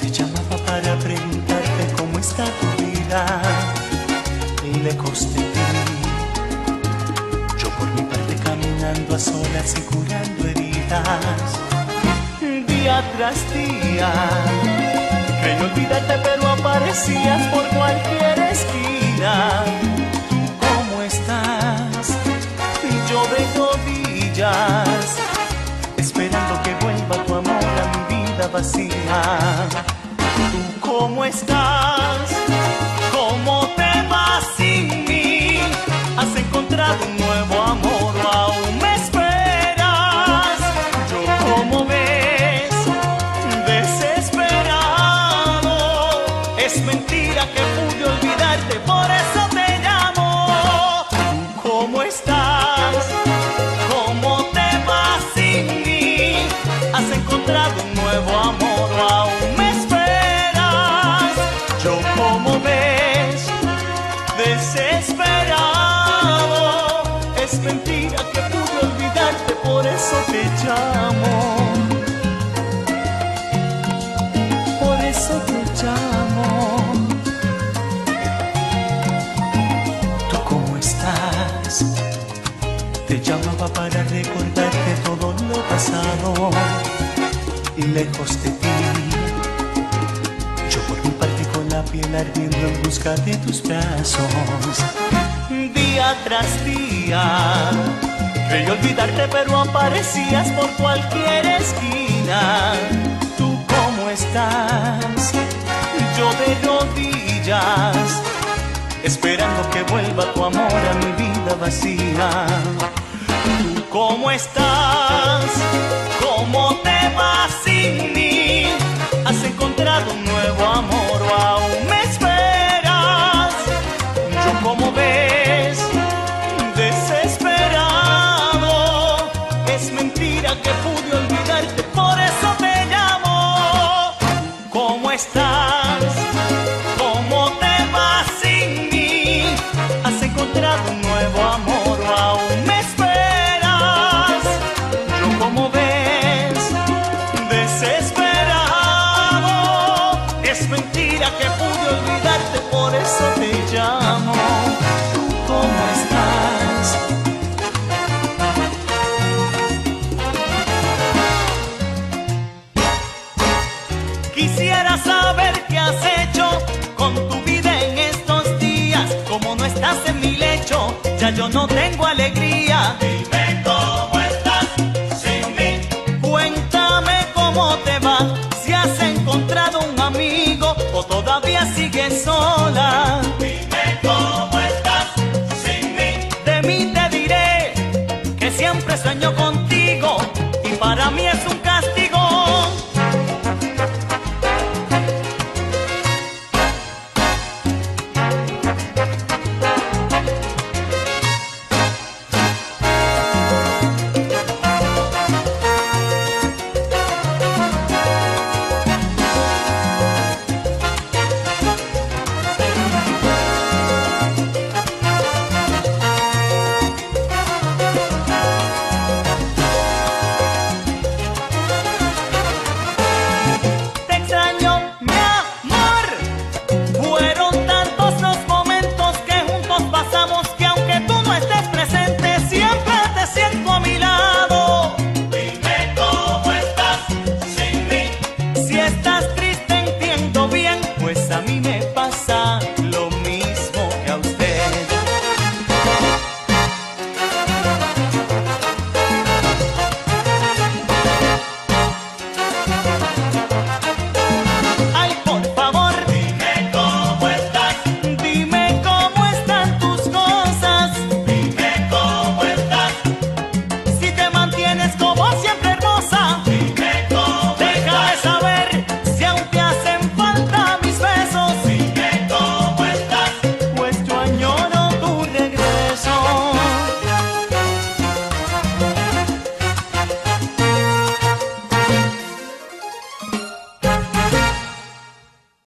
Te llamaba para preguntarte cómo está tu vida. Lejos de ti. Yo por mi parte caminando a solas y curando heridas. Día tras día. Creí olvidarte pero aparecías por cualquier esquina ¿Tú cómo estás? ¿Cómo te vas sin mí? ¿Has encontrado un nuevo amor o aún me esperas? Yo como ves, desesperado. Es mentira que pude olvidarte, por eso te llamo. ¿Tú cómo estás? Te llamaba para recordarte todo lo pasado y lejos de ti. Yo por mi parte con la piel ardiendo en busca de tus brazos. Día tras día, creí olvidarte pero aparecías por cualquier esquina. ¿Tú cómo estás? Yo de rodillas, esperando que vuelva tu amor a mi vida vacía. ¿Tú cómo estás? ¿Cómo te vas sin mí? ¿Has encontrado un nuevo amor o aún me esperas? Yo como ves, desesperado. Es mentira que pude olvidarte, por eso te llamo. ¿Cómo estás? Que pude olvidarte, por eso te llamo. ¿Tú cómo estás? Quisiera saber qué has hecho con tu vida en estos días. Como no estás en mi lecho, ya yo no tengo alegría. Sueño contigo